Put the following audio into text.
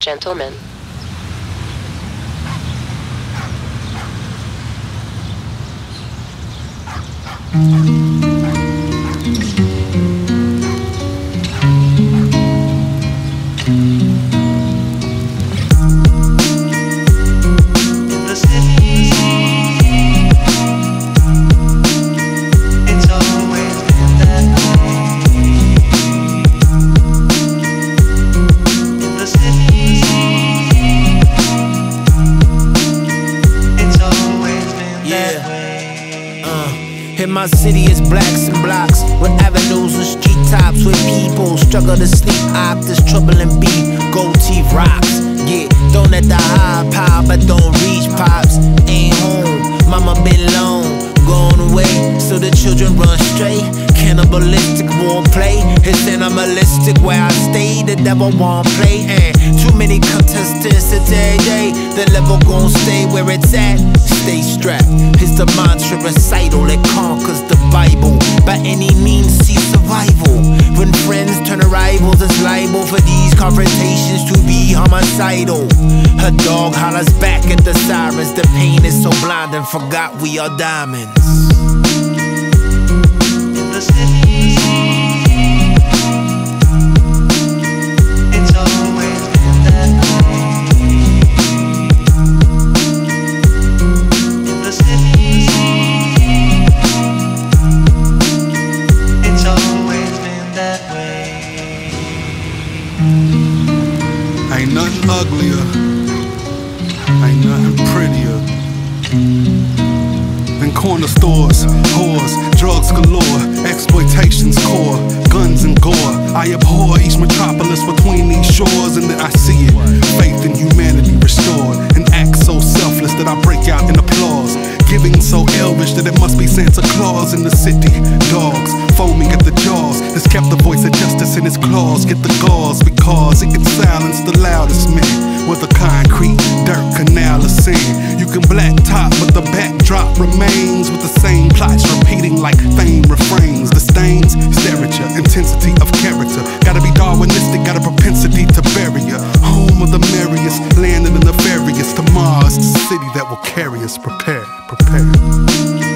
Gentlemen. In my city is blacks and blocks with avenues and street tops with people struggle to sleep. Op, there's trouble and beef. Gold teeth rocks. Yeah, don't at the high pop, but don't reach pops. Ain't home, mama been long, gone away. So the children run straight. Cannibalistic won't play. It's animalistic where I stay. The devil won't play. And too many contestants today. The level gon' stay where it's at. Stay strapped. It's the mantra recital that conquers the Bible. By any means, see survival. When friends turn to rivals, it's liable for these confrontations to be homicidal. Her dog hollers back at the sirens. The pain is so blind and forgot we are diamonds. Ain't nothing uglier, ain't nothing prettier than corner stores, whores, drugs galore, exploitation's core, guns and gore. I abhor each metropolis between these shores, and then I see it. Faith in humanity restored, an act so selfless that I break out in applause. Giving so elvish that it must be Santa Claus in the city. Dogs foaming at the jaws. This kept the voice of justice in its claws. Get the gauze because it can silence the loudest man. With a concrete dirt canal of sand. You can black top, but the backdrop remains with the same plots repeating like fame refrains. The stains, literature, intensity of character. Gotta be Darwinistic, got a propensity to bury ya. Home of the merriest, land of the nefarious. To Mars, the city that will carry us. Prepare, prepare.